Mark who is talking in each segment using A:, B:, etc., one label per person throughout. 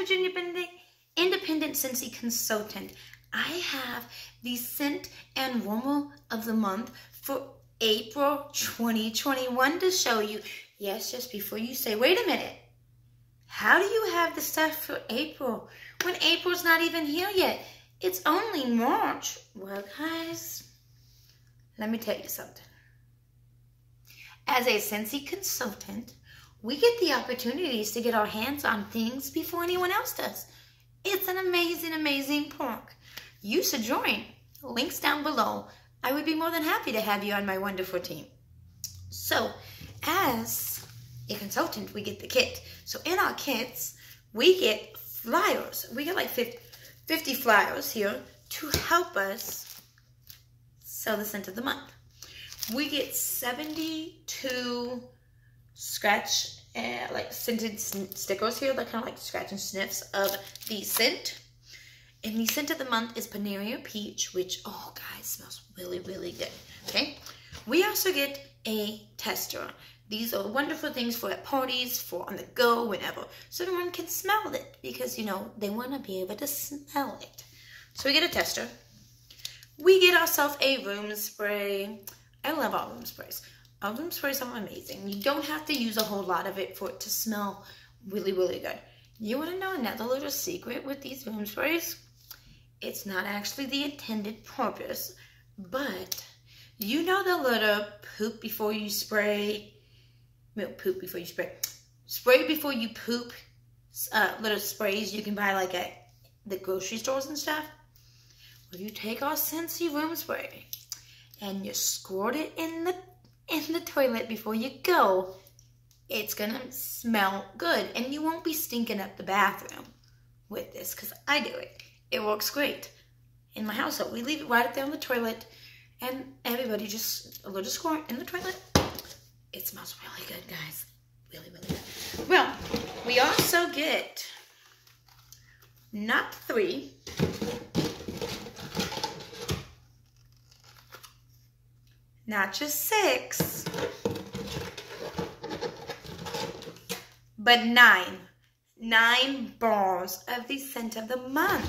A: Virginia Independent, Independent Scentsy Consultant. I have the scent and warmer of the month for April 2021 to show you. Yes, just before you say, wait a minute, how do you have the stuff for April when April's not even here yet? It's only March. Well, guys, let me tell you something. As a Scentsy consultant, we get the opportunities to get our hands on things before anyone else does. It's an amazing, amazing perk. You should join. Links down below. I would be more than happy to have you on my wonderful team. So, as a consultant, we get the kit. So in our kits, we get flyers. We get like 50, 50 flyers here to help us sell the scent of the month. We get 72 scratch uh, like scented stickers here, that kind of like scratch and sniffs of the scent. And the scent of the month is Paneria Peach, which, oh guys, smells really, really good. Okay. We also get a tester. These are wonderful things for at parties, for on the go, whenever. So everyone can smell it because, you know, they want to be able to smell it. So we get a tester. We get ourselves a room spray. I love all room sprays. Room sprays are amazing. You don't have to use a whole lot of it for it to smell really, really good. You want to know another little secret with these room sprays? It's not actually the intended purpose, but you know the little poop before you spray, milk poop before you spray, spray before you poop, uh, little sprays you can buy like at the grocery stores and stuff? Well, you take our Scentsy room spray and you squirt it in the in the toilet before you go, it's gonna smell good and you won't be stinking up the bathroom with this because I do it. It works great. In my household, we leave it right up there on the toilet and everybody just a little squirt in the toilet. It smells really good, guys. Really, really good. Well, we also get not three, not just six, but nine. Nine bars of the scent of the month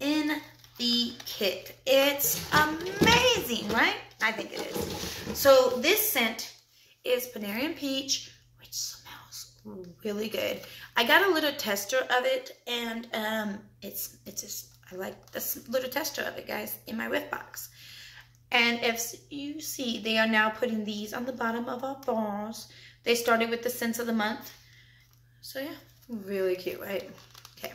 A: in the kit. It's amazing, right? I think it is. So this scent is Panarian Peach, which smells really good. I got a little tester of it, and um, it's it's just I like this little tester of it, guys, in my whiff box. And if you see, they are now putting these on the bottom of our bars. They started with the scents of the month. So yeah, really cute, right? Okay.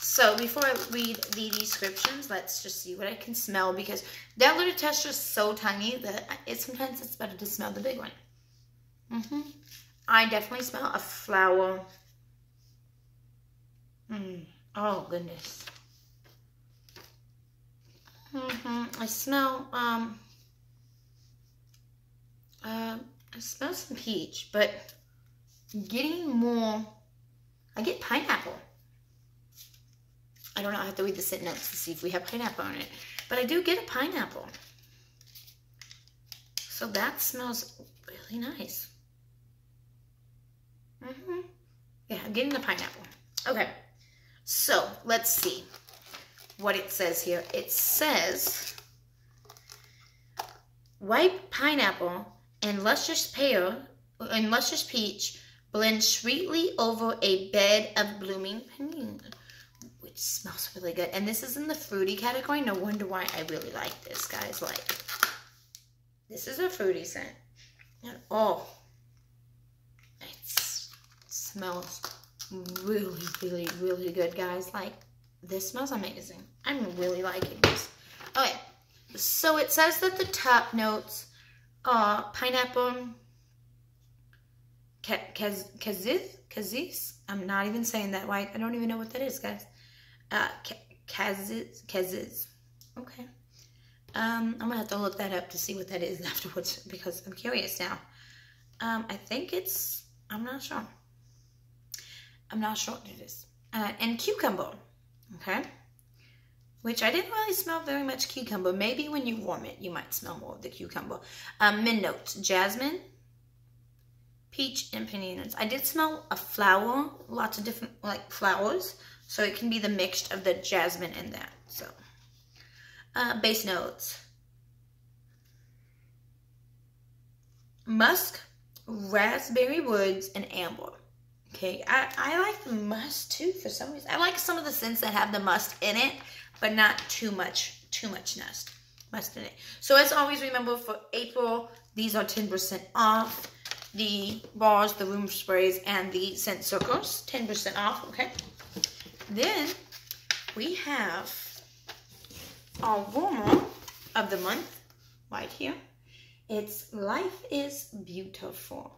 A: So before I read the descriptions, let's just see what I can smell because that little tester is so tiny that it sometimes it's better to smell the big one. Mm -hmm. I definitely smell a flower. Mm. Oh, goodness. Mm-hmm. I smell, um, uh, I smell some peach, but getting more, I get pineapple. I don't know, I have to read the scent notes to see if we have pineapple on it. But I do get a pineapple. So that smells really nice. Mm-hmm. Yeah, I'm getting the pineapple. Okay, so let's see what it says here. It says, ripe pineapple and luscious pear and luscious peach blend sweetly over a bed of blooming peonies, which smells really good. And this is in the fruity category. No wonder why I really like this, guys. Like, this is a fruity scent. And, oh, it smells really, really, really good, guys. Like, this smells amazing. I'm really liking this. Okay, so it says that the top notes are pineapple, kaziz, kaziz. I'm not even saying that right. I don't even know what that is, guys. Uh, kaziz, kaziz. Okay. Um, I'm gonna have to look that up to see what that is afterwards because I'm curious now. Um, I think it's, I'm not sure. I'm not sure what it is. Uh, and cucumber okay? Which I didn't really smell very much cucumber. Maybe when you warm it, you might smell more of the cucumber. Um, mint notes, jasmine, peach and peonies. I did smell a flower, lots of different like flowers. So it can be the mix of the jasmine and that. So uh, base notes. Musk, raspberry woods, and amber. Okay, I, I like the musk too for some reason. I like some of the scents that have the musk in it, but not too much, too much musk, musk in it. So as always, remember for April, these are 10% off. The bars, the room sprays, and the scent circles, 10% off, okay? Then we have our warmer of the month right here. It's Life is Beautiful,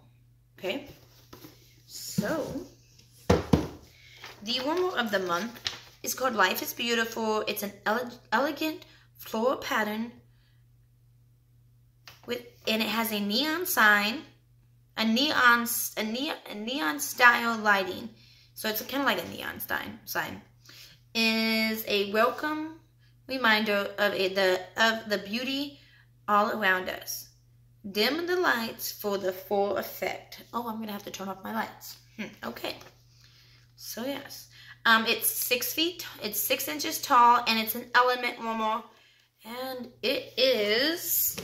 A: okay? So, the warmer of the month is called Life is Beautiful. It's an ele elegant floral pattern with, and it has a neon sign, a neon, a neon, a neon style lighting. So it's kind of like a neon sign. Sign is a welcome reminder of a, the of the beauty all around us. Dim the lights for the full effect. Oh, I'm gonna have to turn off my lights. Hmm, okay. So yes, um, it's six feet. It's six inches tall, and it's an element warmer, and it is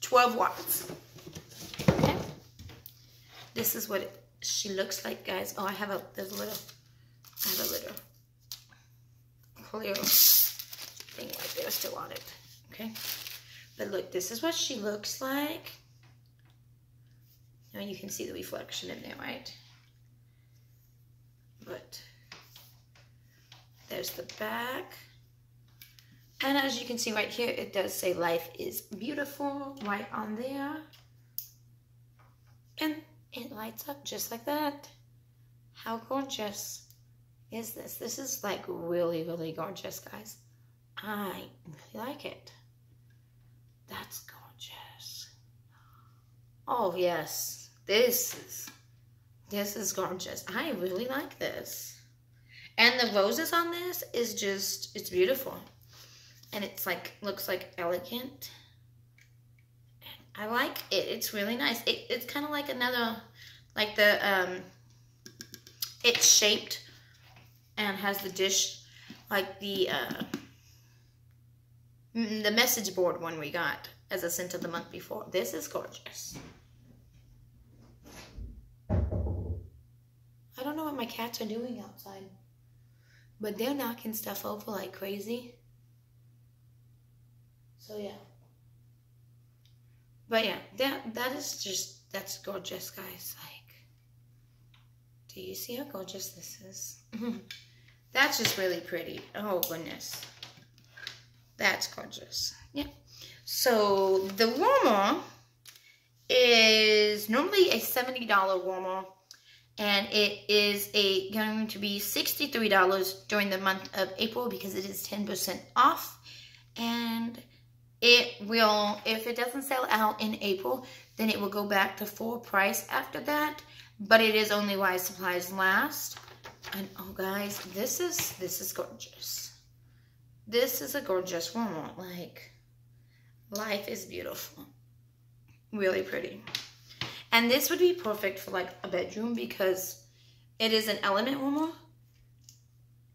A: 12 watts. Okay. This is what it, she looks like, guys. Oh, I have a there's a little, I have a little clear thing right there still on it. Okay. But look, this is what she looks like. Now you can see the reflection in there, right? But there's the back. And as you can see right here, it does say life is beautiful right on there. And it lights up just like that. How gorgeous is this? This is like really, really gorgeous, guys. I really like it. That's gorgeous. Oh, yes. This is, this is gorgeous. I really like this. And the roses on this is just, it's beautiful. And it's like, looks like elegant. I like it. It's really nice. It, it's kind of like another, like the, um, it's shaped and has the dish like the, uh, the message board one we got as a scent of the month before. This is gorgeous. I don't know what my cats are doing outside, but they're knocking stuff over like crazy. So yeah. But yeah, that that is just that's gorgeous, guys. Like, do you see how gorgeous this is? that's just really pretty. Oh goodness. That's gorgeous. Yeah. So the warmer is normally a $70 warmer and it is a going to be $63 during the month of April because it is 10% off and it will if it doesn't sell out in April then it will go back to full price after that but it is only while supplies last and oh guys this is this is gorgeous this is a gorgeous one. Like, life is beautiful. Really pretty. And this would be perfect for like a bedroom because it is an element warmer.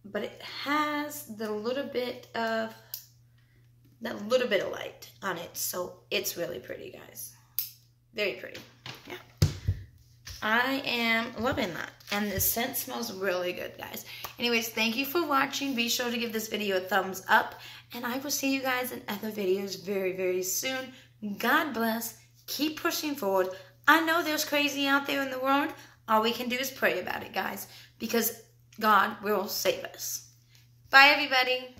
A: But it has the little bit of, that little bit of light on it. So it's really pretty, guys. Very pretty. Yeah. I am loving that. And the scent smells really good, guys. Anyways, thank you for watching. Be sure to give this video a thumbs up. And I will see you guys in other videos very, very soon. God bless. Keep pushing forward. I know there's crazy out there in the world. All we can do is pray about it, guys. Because God will save us. Bye, everybody.